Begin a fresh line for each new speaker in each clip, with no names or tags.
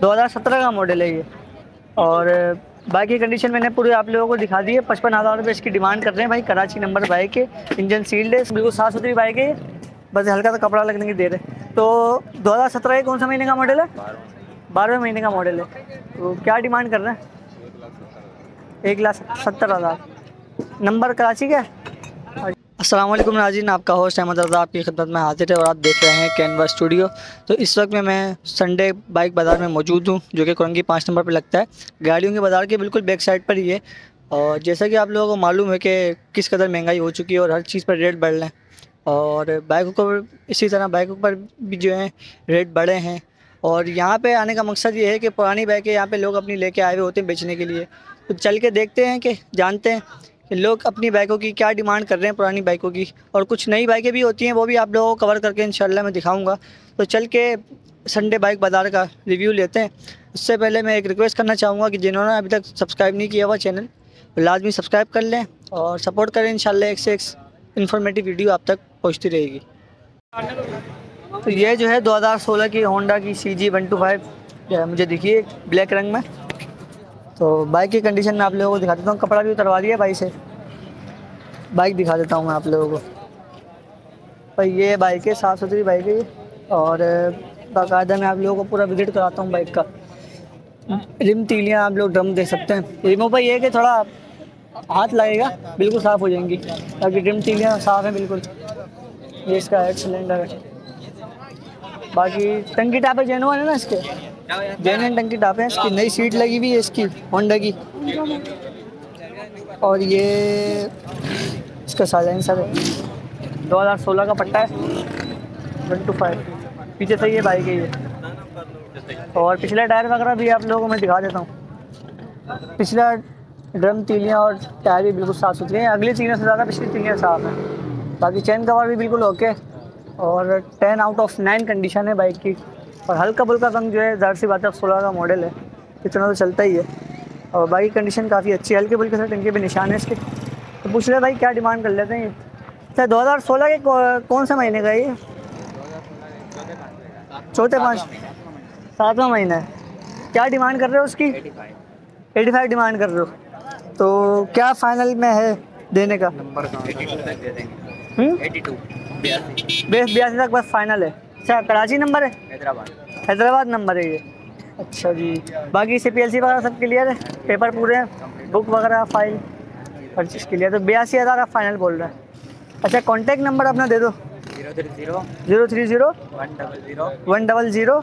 2017 का मॉडल है ये। और बाकी कंडीशन मैंने पूरी आप लोगों को दिखा दी है। पचपन हज़ार रुपये इसकी डिमांड कर रहे हैं भाई। कराची नंबर बाइक है इंजन सील्ड है। बिल्कुल साफ़ सुथरी बाइक है बस हल्का सा कपड़ा लगने की देर है। तो 2017 के कौन सा महीने का मॉडल है? बारहवें महीने का मॉडल है। तो क्या डिमांड कर रहे हैं? एक लाख सत्तर हज़ार। नंबर कराची का है? वालेकुम नाजीन, आपका होस्ट अहमद रज़ा आपकी खिदमत में हाजिर है और आप देख रहे हैं कैनवा स्टूडियो तो इस वक्त में मैं संडे बाइक बाज़ार में मौजूद हूँ, जो कि कुरंगी पाँच नंबर पर लगता है। गाड़ियों के बाज़ार के बिल्कुल बैक साइड पर ही है। और जैसा कि आप लोगों को मालूम है कि किस कदर महँगाई हो चुकी है और हर चीज़ पर रेट बढ़ रहे हैं। और बाइकों को इसी तरह बाइकों पर भी जो है रेट बढ़े हैं। और यहाँ पे आने का मकसद ये है कि पुरानी बाइकें यहाँ पे लोग अपनी लेके आए हुए होते हैं बेचने के लिए। तो चल के देखते हैं कि जानते हैं लोग अपनी बाइकों की क्या डिमांड कर रहे हैं पुरानी बाइकों की? और कुछ नई बाइकें भी होती हैं, वो भी आप लोगों को कवर करके इंशाल्लाह मैं दिखाऊँगा। तो चल के संडे बाइक बाज़ार का रिव्यू लेते हैं। उससे पहले मैं एक रिक्वेस्ट करना चाहूँगा कि जिन्होंने अभी तक सब्सक्राइब नहीं किया हुआ चैनल लाजमी सब्सक्राइब कर लें और सपोर्ट करें इंशाल्लाह, एक से एक इन्फॉर्मेटिव वीडियो आप तक पहुँचती रहेगी। तो ये जो है 2016 की होंडा की C G one two five मुझे दिखिए ब्लैक रंग में। तो बाइक की कंडीशन में आप लोगों को दिखा देता हूँ। कपड़ा भी उतरवा दिया बाइक से। बाइक दिखा देता हूँ मैं आप लोगों को। भाई, ये बाइक है साफ़ सुथरी बाइक है और, बाकायदा मैं आप लोगों को पूरा विज़िट कराता हूँ बाइक का। रिम तीलियाँ आप लोग ड्रम देख सकते हैं। रिमो पर ये है कि थोड़ा हाथ लगेगा, बिल्कुल साफ़ हो जाएँगी। ताकि रिम तीलियाँ साफ़ हैं, बिल्कुल। ये इसका हेड सिलेंडर है। बाकी टंकी टापे जेनुअन है ना इसके? जेनुअन टंकी टापे हैं, इसकी नई सीट लगी हुई है इसकी होंडा की। और ये इसका साइलेंसर है 2016 का पट्टा है। वन टू फाइव पीछे सही है बाइक है ये। और पिछला टायर वगैरह भी आप लोगों को मैं दिखा देता हूँ। पिछला ड्रम तीलियाँ और टायर भी बिल्कुल साफ़ सुथरे हैं। अगली तीनों से ज़्यादा पिछली तीलियाँ साफ़ हैं। बाकी चैन कवर भी बिल्कुल ओके और ten out of nine condition है बाइक की। और हल्का बुल्का रंग जो है ज़ाहिर सी बात है सोलह का मॉडल है इतना तो चलता ही है। और बाइक की कंडीशन काफ़ी अच्छी है हल्के बुल्के से टंके पे निशान है इसके। तो पूछ रहे भाई क्या डिमांड कर लेते हैं ये? सर दो हज़ार सोलह के कौन से महीने का ये? चौथे पाँच सातवां महीना है। क्या डिमांड कर रहे हो उसकी? एटी फाइव डिमांड कर रहे हो। तो क्या फाइनल में है देने का? हम्म? बेस बयासी। तक बस फाइनल है। अच्छा कराची नंबर है?
हैदराबाद।
हैदराबाद नंबर है ये। अच्छा जी। बाकी सी पी एल सी वगैरह सब क्लियर है? पेपर पूरे हैं? बुक वगैरह फ़ाइल हर चीज़ क्लियर तो बयासी हज़ार आप फाइनल बोल रहे हैं। अच्छा कॉन्टैक्ट नंबर अपना दे दो।
Zero three zero. One double zero.
Zero.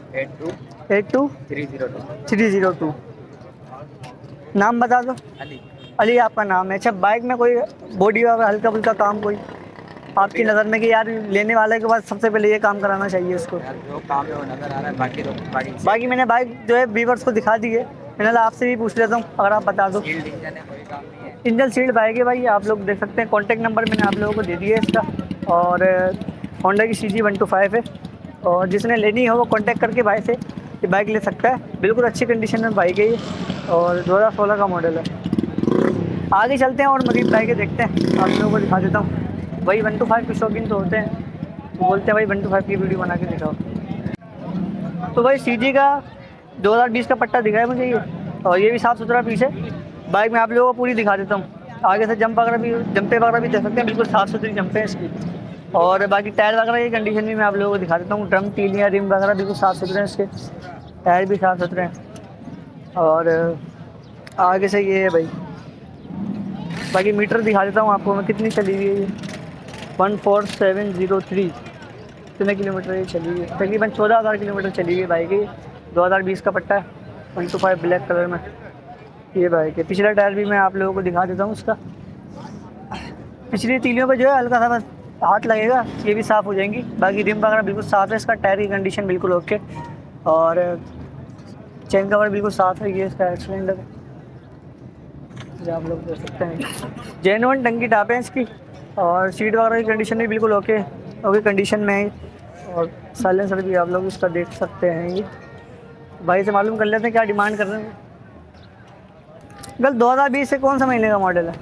Eight two. Three zero two.
नाम बता दो।
अली।
अली आपका नाम है। अच्छा बाइक में कोई बॉडी वगैरह हल्का फुल्का काम कोई? आपकी नज़र में कि यार लेने वाले के बाद सबसे पहले ये काम कराना चाहिए
जो काम है वो नज़र आ रहा है बाकी तो बाकी
बाकी मैंने बाइक जो है वीवर्स को दिखा दी है। मैंने आपसे भी पूछ लेता हूँ अगर आप बता दो।
इंजन
सील्ड बाइक है। भाई आप लोग देख सकते हैं। कॉन्टैक्ट नंबर मैंने आप लोगों को दे दिया है इसका। और होंडा की C G one two five है। और जिसने लेनी हो वो कॉन्टैक्ट करके भाई से ये बाइक ले सकता है। बिल्कुल अच्छी कंडीशन में बाइक है ये। और दो हज़ार सोलह का मॉडल है। आगे चलते हैं और मजीद बाइकें देखते हैं। आप लोगों को दिखा देता हूँ। वही वन टू फाइव के शौकीन तो होते हैं। तो बोलते हैं भाई वन टू फाइव की वीडियो बना के दिखाओ। तो भाई सी जी का 2020 का पट्टा दिखा है मुझे ये। और ये भी साफ़ सुथरा पीस है। बाइक में आप लोगों को पूरी दिखा देता हूँ। आगे से जंप वगैरह भी जंपे वगैरह भी देख सकते हैं। बिल्कुल साफ़ सुथरी जंपे हैं इसकी। और बाकी टायर वगैरह की कंडीशन भी मैं आप लोगों को दिखा देता हूँ। ड्रम टीलियाँ, रिम वगैरह बिल्कुल साफ़ सुथरे हैं इसके। टायर भी साफ़ सुथरे हैं। और, आगे से ये है भाई। बाकी मीटर दिखा देता हूँ आपको मैं। कितनी चली हुई है ये? One four seven zero three. कितने किलोमीटर ये चली हुई? तकरीबन चौदह हज़ार किलोमीटर चली है बाइक ये। दो हज़ार बीस का पट्टा है, one two five black colour में। ये बाइक है। पिछला टायर भी मैं आप लोगों को दिखा देता हूँ उसका। पिछली तीलियों पर जो है हल्का सा बस हाथ लगेगा, ये भी साफ़ हो जाएँगी। बाकी रिम वगैरह बिल्कुल साफ़ है, इसका टायर की कंडीशन बिल्कुल ओके और चेन कवर बिल्कुल साफ़ है, ये इसका सिलेंडर ये आप लोग देख सकते हैं। जेनुअन टंकी टापें इसकी। और सीट वगैरह की कंडीशन भी बिल्कुल ओके ओके कंडीशन में है। और साइलेंसर भी आप लोग इसका देख सकते हैं ये। भाई से मालूम कर लेते हैं क्या डिमांड कर रहे हैं। गल 2020 से कौन सा महीने का मॉडल है?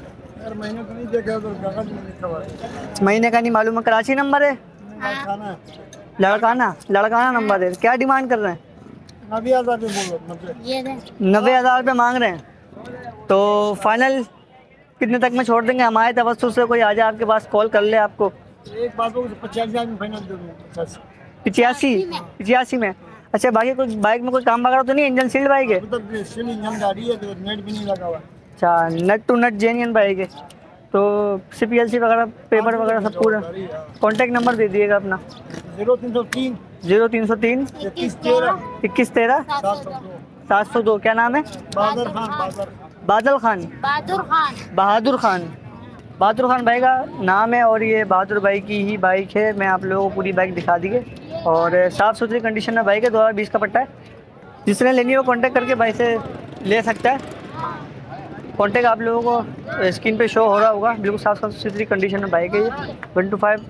यार महीने को नहीं देखा तो कागज़ में लिखा हुआ
महीने का नहीं मालूम है कराची नंबर है? लड़काना लड़काना नंबर है। क्या डिमांड कर रहे हैं?
नब्बे
हज़ार रुपये मांग रहे हैं। तो फाइनल कितने तक में छोड़ देंगे? हमारे तवस्सु से कोई आ जाए आपके पास कॉल कर ले आपको।
एक बात पचास पचास।
पिचासी? में। अच्छा बाकी कुछ बाइक में कोई काम वगैरह तो नहीं इंजन सील्ड बाइक है?
मतलब सिल इंजन गाड़ी है तो नेट भी नहीं लगा हुआ
अच्छा nut to nut genuine bike है। तो सी पी एल सी वगैरह पेपर वगैरह सब पूरा। कॉन्टैक्ट नंबर दे दिएगा अपना।
ज़ीरो तीन सौ तीन।
ज़ीरो तीन सौ तीन?
इक्कीस तेरह।
इक्कीस तेरह।
सौ दो।
सात सौ दो। क्या नाम है?
बादर खान बादर।
बादल खान।
बहादुर खान।
बहादुर खान। बहादुर खान भाई का नाम है और ये बहादुर भाई की ही बाइक है। मैं आप लोगों को पूरी बाइक दिखा दी है। और साफ़ सुथरी कंडीशन में बाइक है दो हज़ार बीस का पट्टा है। जिसने लेनी है वो कॉन्टैक्ट करके भाई से ले सकता है। कॉन्टैक्ट आप लोगों को स्क्रीन पे शो हो रहा होगा। बिल्कुल साफ़ सुथरी कंडीशन में बाइक है ये। वन टू फाइव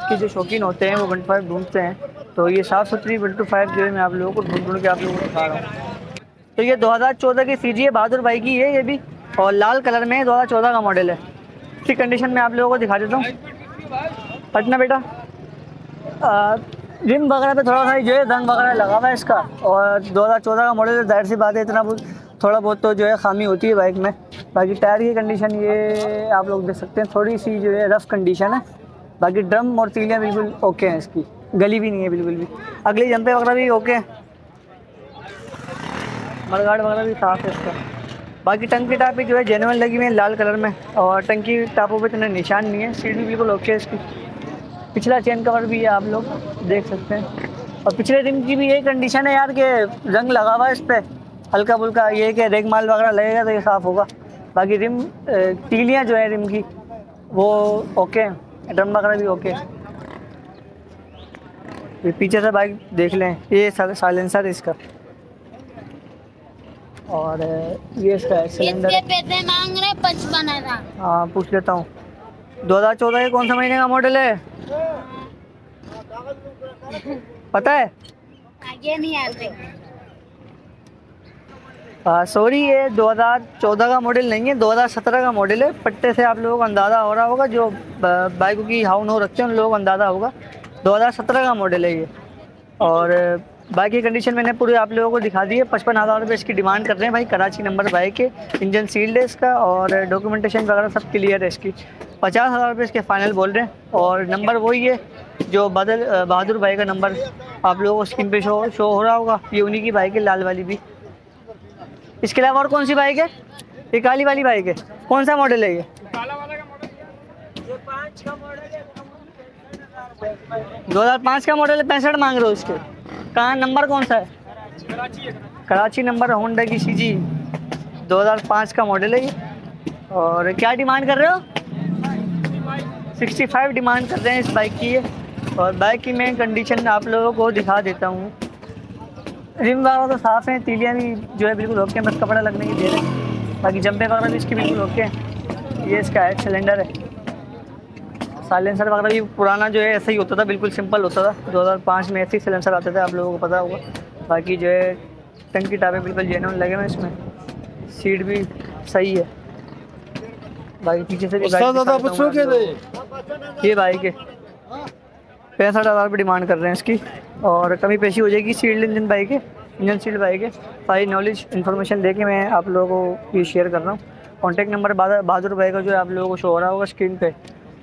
के जो शौकीन होते हैं वो वन टू फाइव ढूंढते हैं। तो ये साफ़ सुथरी वन टू फाइव जो है मैं आप लोगों को ढूंढ ढूंढ के आप लोगों को दिखा रहा हूँ। तो ये 2014 की सी जी है बहादुर बाइक की है ये भी, और लाल कलर में 2014 का मॉडल है। इसी कंडीशन में आप लोगों को दिखा देता हूँ। पटना बेटा। रिम वगैरह पे थोड़ा सा जो है रंग वगैरह लगा हुआ है इसका, और 2014 का मॉडल है, ज़ाहिर सी बात है, इतना थोड़ा बहुत तो जो है खामी होती है बाइक में। बाकी टायर की कंडीशन ये आप लोग देख सकते हैं, थोड़ी सी जो है रफ़ कंडीशन है। बाकी ड्रम और तीलियाँ बिल्कुल ओके हैं इसकी, गली भी नहीं है बिल्कुल भी। अगली जंपे वगैरह भी ओके हैं। मरगाड़ वगैरह भी साफ़ है इसका। बाकी टंकी टापी जो है जेनवन लगी हुई है लाल कलर में और टंकी टापों पर इतने निशान नहीं है सीट भी बिल्कुल ओके है इसकी। पिछला चेन कवर भी है आप लोग देख सकते हैं। और पिछले रिम की भी यही कंडीशन है यार कि रंग लगा हुआ है इस पर हल्का फुल्का ये कि रेग माल वगैरह लगेगा तो ये साफ़ होगा। बाकी रिम तीलियाँ जो है रिम की, वो ओके हैं, ड्रम वगैरह भी ओके हैं। पीछे से बाइक देख लें, ये साइलेंसर इसका। और ये इसका सिलेंडर
पैसे मांग रहे पचपन हज़ार
हाँ पूछ लेता हूँ। 2014 के कौन सा महीने का मॉडल है? पता है?
आगे नहीं आते
सॉरी ये 2014 का मॉडल नहीं है 2017 का मॉडल है। पट्टे से आप लोगों को अंदाज़ा हो रहा होगा जो बाइकों की हाउन हो रखते हैं उन लोगों को अंदाज़ा होगा। 2017 का मॉडल है ये। और बाइक की कंडीशन मैंने पूरे आप लोगों को दिखा दी है। पचपन हज़ार रुपये इसकी डिमांड कर रहे हैं भाई। कराची नंबर बाइक है। इंजन सील्ड है इसका और डॉक्यूमेंटेशन वगैरह सब क्लियर है इसकी। पचास हज़ार रुपये इसके फाइनल बोल रहे हैं। और नंबर वही है जो बदल बहादुर भाई का नंबर आप लोगों को स्क्रीन पे शो शो हो रहा होगा। ये उन्हीं की बाइक है, लाल वाली भी। इसके अलावा और कौन सी बाइक है? ये काली वाली बाइक है। कौन सा मॉडल है ये? दो हज़ार पाँच का मॉडल है, पैंसठ मांग रहे हो इसके। कहाँ नंबर कौन सा है? कराची नंबर होंडा की सी जी दो हज़ार पाँच का मॉडल है ये। और क्या डिमांड कर रहे हो? सिक्सटी फाइव डिमांड कर रहे हैं इस बाइक की ये। और बाइक की मैं कंडीशन आप लोगों को दिखा देता हूँ। रिम वगैरह तो साफ़ हैं तीलियाँ भी जो है बिल्कुल ओके हैं, बस कपड़ा लगने की देर है। बाकी जंपे वगैरह भी इसकी बिल्कुल ओके हैं। ये इसका है सिलेंडर है। साइलेंसर वगैरह भी पुराना जो है ऐसा ही होता था बिल्कुल सिंपल होता था। 2005 में ऐसे ही सिलेंसर आते थे आप लोगों को पता होगा। बाकी जो है टंकी टापे बिल्कुल जेनुअन लगे हुए हैं इसमें। सीट भी सही है। बाकी पीछे से भी को। ये बाइक है। पैंसठ हज़ार रुपये डिमांड कर रहे हैं इसकी। और कमी पेशी हो जाएगी सील्ड इंजन बाइक है इंजन सील्ड बाइक है। सारी नॉलेज इन्फॉर्मेशन दे के मैं आप लोगों को ये शेयर कर रहा हूँ। कॉन्टैक्ट नंबर बहादुर भाई का जो है आप लोगों को शो हो रहा होगा स्क्रीन पे।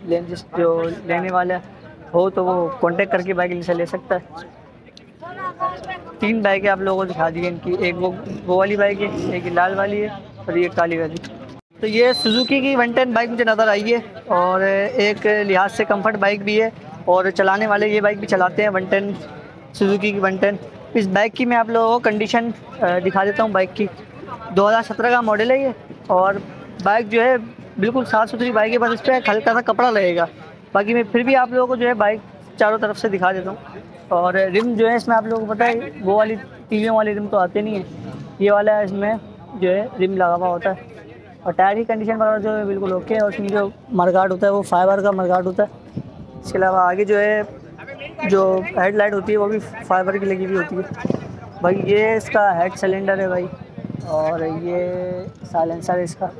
लेन जिस जो लेने वाला हो तो वो कांटेक्ट करके बाइक से ले सकता है। तीन बाइकें आप लोगों को दिखा दी इनकी। एक वो वो वाली बाइक है, एक लाल वाली है और ये काली वाली। तो ये सुजुकी की वन टेन बाइक मुझे नज़र आई है और एक लिहाज से कंफर्ट बाइक भी है और चलाने वाले ये बाइक भी चलाते हैं वन टेन सुजुकी की वन टेन इस बाइक की मैं आप लोगों को कंडीशन दिखा देता हूँ बाइक की। 2017 का मॉडल है ये और बाइक जो है बिल्कुल साफ़ सुथरी बाइक है, बस इस पर हल्का सा कपड़ा लगेगा। बाकी मैं फिर भी आप लोगों को जो है बाइक चारों तरफ़ से दिखा देता हूँ। और रिम जो है इसमें आप लोगों को पता है, वो वाली टीवियों वाली रिम तो आते नहीं है। ये वाला इसमें जो है रिम लगा हुआ होता है। और टायर की कंडीशन वगैरह जो है बिल्कुल ओके है, और इसमें जो मरगाट होता है, वो फाइबर का मरगाट होता है। इसके अलावा आगे जो है, जो हेडलाइट होती है, वो भी फाइबर की लगी हुई होती है। भाई ये इसका हेड सिलेंडर है भाई, और ये साइलेंसर है इसका।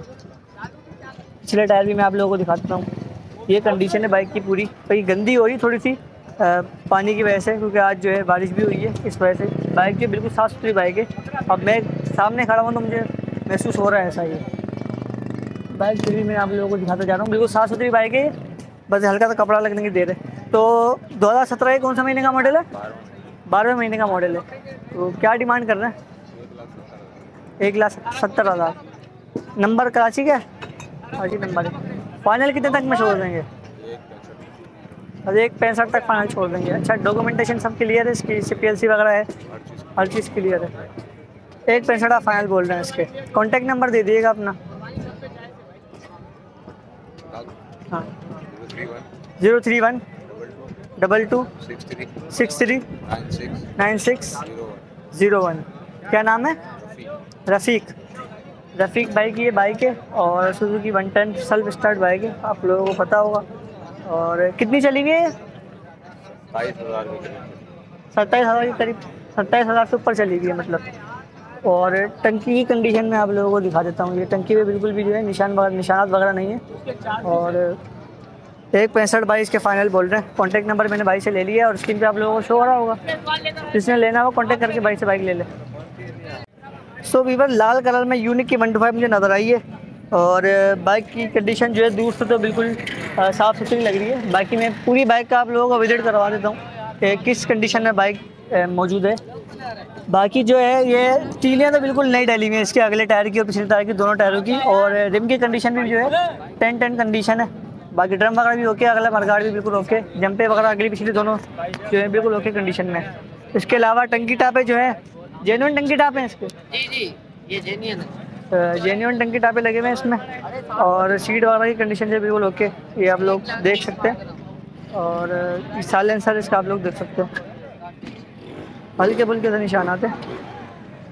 पिछले टायर भी मैं आप लोगों को दिखाता हूँ। ये कंडीशन है बाइक की पूरी। भाई गंदी हो रही थोड़ी सी अ, पानी की वजह से क्योंकि आज जो है बारिश भी हुई है इस वजह से। बाइक जो बिल्कुल साफ़ सुथरी बाइक है। अब मैं सामने खड़ा हूँ तो मुझे महसूस हो रहा है ऐसा ही बाइक फिर भी मैं आप लोगों को दिखाता जा रहा हूँ। बिल्कुल साफ़ सुथरी बाइक है। ये। बस हल्का सा कपड़ा लगने की देर है। तो 2017 का कौन सा महीने का मॉडल है? बारहवें महीने का मॉडल है। तो क्या डिमांड कर रहे हैं? एक लाख सत्तर हज़ार। नंबर कराची का कराची नंबर फाइनल कितने तक में छोड़ देंगे? अरे एक पैंसठ तक फाइनल छोड़ देंगे। अच्छा डॉक्यूमेंटेशन सब क्लियर है इसकी? सी पी एल सी वगैरह है? हर चीज़ क्लियर है। एक पैंसठ आप फाइनल बोल रहे हैं इसके। कॉन्टैक्ट नंबर दे दिएगा अपना। हाँ। Zero three one double two six three nine six zero one क्या नाम है? रफ़ीक। रफ़ीक बाइक ये बाइक है और Suzuki one ten self start bike है आप लोगों को पता होगा। और कितनी चली हुई है ये? सत्ताईस हज़ार के करीब सत्ताईस हज़ार से ऊपर चली गई है मतलब। और टंकी की कंडीशन में आप लोगों को दिखा देता हूँ ये टंकी में बिल्कुल भी जो है निशान निशानात वगैरह नहीं है। और एक पैंसठ बाईस के फाइनल बोल रहे हैं। कॉन्टैक्ट नंबर मैंने भाई से ले लिया और स्क्रीन पे आप लोगों को शो हो रहा होगा। जिसने लेना हो कॉन्टैक्ट करके भाई से बाइक ले ले। सो वीवर लाल कलर में यूनिक की वन टू फाइव मुझे नज़र आई है। और बाइक की कंडीशन जो है, दूर से तो बिल्कुल साफ़ सुथरी लग रही है। बाकी मैं पूरी बाइक का आप लोगों को विज़िट करवा देता हूँ कि किस कंडीशन में बाइक मौजूद है। बाकी जो है, ये टीलियाँ तो बिल्कुल नई डाली हुई है। इसके अगले टायर की और पिछले टायर की दोनों टायरों की। और रिम की कंडीशन भी जो है टेन टेन कंडीशन है। बाकी ड्रम वगैरह भी ओके अगला मरगाड़ भी बिल्कुल ओके जंपे वगैरह अगली पिछली दोनों जो है, बिल्कुल ओके कंडीशन में। इसके अलावा टंकी टापे जो है जेनुअन टंकी टापे हैं इसके?
जी जी ये जेन्युइन है।
जेन्यून टंकी टापे लगे हुए हैं इसमें। और सीट वगैरह की कंडीशन से बिल्कुल ओके ये आप लोग देख सकते हैं। और साइलेंसर इसका आप लोग देख सकते हैं। हल्के फुल्के से निशान आते हैं।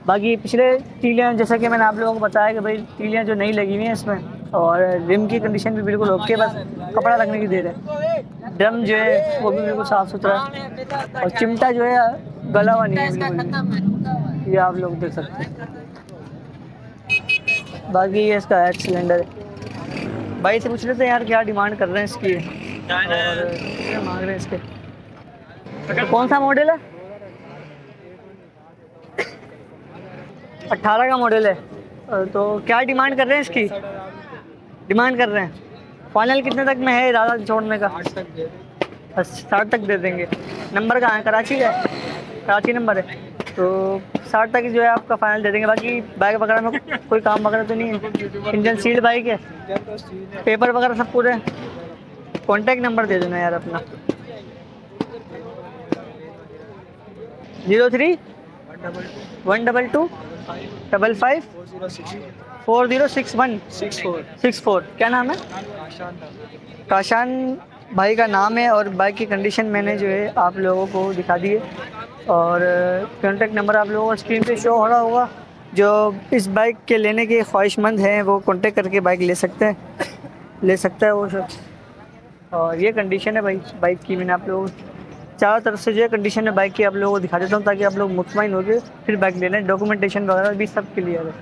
बाकी पिछले टीलियाँ जैसा कि मैंने आप लोगों को बताया कि भाई टीलियाँ जो नई लगी हुई हैं इसमें और रिम की कंडीशन भी बिल्कुल ओके बस कपड़ा लगने की देर है। ड्रम जो है वो भी बिल्कुल साफ़ सुथरा है। और चिमटा जो है गला हुआ नहीं है। ये आप लोग देख सकते हैं। बाकी ये इसका है सिलेंडर है। भाई से पूछ रहे थे यार क्या डिमांड कर रहे हैं इसकी। और मांग रहे हैं इसके। कौन सा मॉडल है? अट्ठारह का मॉडल है। तो क्या डिमांड कर रहे हैं इसकी? डिमांड कर रहे हैं। फाइनल कितने तक में है इरादा छोड़ने का? साठ तक दे देंगे। नंबर कहाँ है? कराची का कराची नंबर है। तो साठ तक जो है आपका फाइनल दे देंगे। बाकी बाइक वगैरह में कोई काम वगैरह तो नहीं है। इंजन सील्ड बाइक है। पेपर वगैरह सब पूरे कॉन्टैक्ट नंबर दे देना यार अपना। Zero three one double two double five four zero six one
six four
six four क्या नाम है? काशान भाई का नाम है और बाइक की कंडीशन मैंने जो है आप लोगों को दिखा दी है। और कॉन्टैक्ट नंबर आप लोगों को स्क्रीन पे शो हो रहा होगा। जो इस बाइक के लेने के ख्वाहिशमंद हैं, वो कॉन्टेक्ट करके बाइक ले सकते हैं। ले सकता है वो शख्स और ये कंडीशन है भाई बाइक की मैंने आप लोगों चारों तरफ़ से जो है कंडीशन है बाइक की, आप लोगों को दिखा देता हूँ ताकि आप लोग मुतमिन हो गए फिर बाइक ले लें डॉक्यूमेंटेशन वगैरह भी सब क्लियर है।